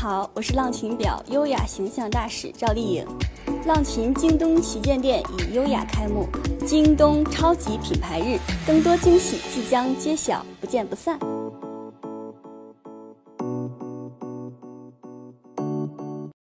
好我是浪琴表优雅形象大使赵丽颖。浪琴京东旗舰店以优雅开幕京东超级品牌日更多惊喜即将揭晓不见不散。